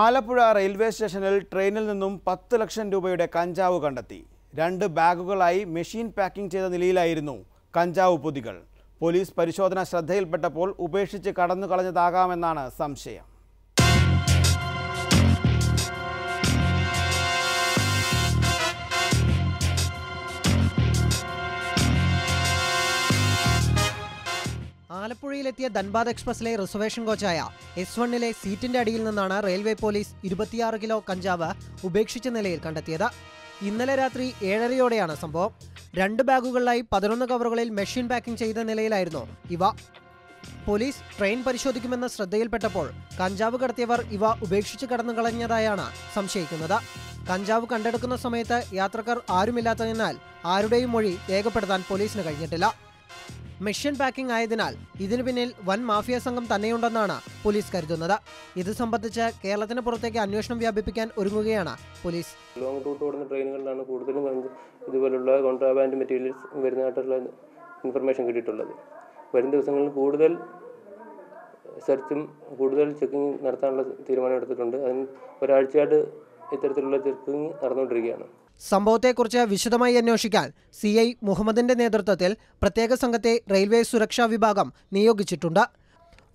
Alappuzha railway സ്റ്റേഷനിൽ ട്രെയിനിൽ നിന്നും പത്ത് ലക്ഷം രൂപയുടെ കഞ്ചാവ് കണ്ടെത്തി. രണ്ട് ബാഗുകളായി മെഷീൻ പാക്കിംഗ് ചെയ്ത നിലയിലായിരുന്നു കഞ്ചാവ് പൊതികൾ. പോലീസ് പരിശോധന ശ്രദ്ധയിൽപ്പെട്ടപ്പോൾ ഉപേക്ഷിച്ച് കടന്നു കളഞ്ഞതാകാമെന്നാണ് സംശയം. ആലപ്പുഴയിലെത്തിയ ധൻബാദ് എക്സ്പ്രസിലെ റിസർവേഷൻ കോച്ചായ എസ് വണ്ണിലെ സീറ്റിന്റെ അടിയിൽ നിന്നാണ് റെയിൽവേ പോലീസ് ഇരുപത്തിയാറ് കിലോ കഞ്ചാവ് ഉപേക്ഷിച്ച നിലയിൽ കണ്ടെത്തിയത്. ഇന്നലെ രാത്രി ഏഴരയോടെയാണ് സംഭവം. രണ്ട് ബാഗുകളിലായി പതിനൊന്ന് കവറുകളിൽ മെഷീൻ പാക്കിംഗ് ചെയ്ത നിലയിലായിരുന്നു ഇവ. പോലീസ് ട്രെയിൻ പരിശോധിക്കുമെന്ന് ശ്രദ്ധയിൽപ്പെട്ടപ്പോൾ കഞ്ചാവ് കടത്തിയവർ ഇവ ഉപേക്ഷിച്ച് കടന്നു കളഞ്ഞതായാണ് സംശയിക്കുന്നത്. കഞ്ചാവ് കണ്ടെടുക്കുന്ന സമയത്ത് യാത്രക്കാർ ആരുമില്ലാത്തതിനാൽ ആരുടെയും മൊഴി രേഖപ്പെടുത്താൻ പോലീസിന് കഴിഞ്ഞിട്ടില്ല. മെഷീൻ പാക്കിംഗ് ആയതിനാൽ ഇതിനു പിന്നിൽ വൻ മാഫിയ സംഘം തന്നെയുണ്ടെന്നാണ് പോലീസ് കരുതുന്നത്. ഇത് സംബന്ധിച്ച് കേരളത്തിന് പുറത്തേക്ക് അന്വേഷണം വ്യാപിപ്പിക്കാൻ ഒരുങ്ങുകയാണ് പോലീസ്. ലോങ് റൂട്ട് ഓടുന്ന ട്രെയിനുകളിലാണ് കൂടുതലും ഇതുപോലുള്ള കോൺട്രാബാൻഡ് മെറ്റീരിയൽസ് വരുന്നതായിട്ടുള്ള ഇൻഫർമേഷൻ കിട്ടിയിട്ടുള്ളത്. വരും ദിവസങ്ങളിൽ കൂടുതൽ സെർച്ചും കൂടുതൽ ചെക്കിംഗ് നടത്താനുള്ള തീരുമാനം എടുത്തിട്ടുണ്ട്. അതിന് ഒരാഴ്ചയായിട്ട് ഇത്തരത്തിലുള്ള ചെക്കിങ് നടന്നുകൊണ്ടിരിക്കുകയാണ്. സംഭവത്തെക്കുറിച്ച് വിശദമായി അന്വേഷിക്കാൻ സി ഐ മുഹമ്മദിന്റെ നേതൃത്വത്തിൽ പ്രത്യേക സംഘത്തെ റെയിൽവേ സുരക്ഷാ വിഭാഗം നിയോഗിച്ചിട്ടുണ്ട്.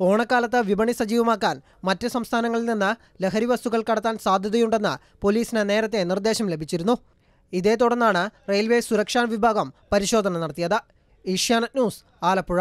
ഓണക്കാലത്ത് വിപണി സജീവമാക്കാൻ മറ്റ് സംസ്ഥാനങ്ങളിൽ നിന്ന് ലഹരി വസ്തുക്കൾ കടത്താൻ സാധ്യതയുണ്ടെന്ന് പോലീസിന് നേരത്തെ നിർദ്ദേശം ലഭിച്ചിരുന്നു. ഇതേ തുടർന്നാണ് റെയിൽവേ സുരക്ഷാ വിഭാഗം പരിശോധന നടത്തിയത്. ഏഷ്യാനെറ്റ് ന്യൂസ് ആലപ്പുഴ.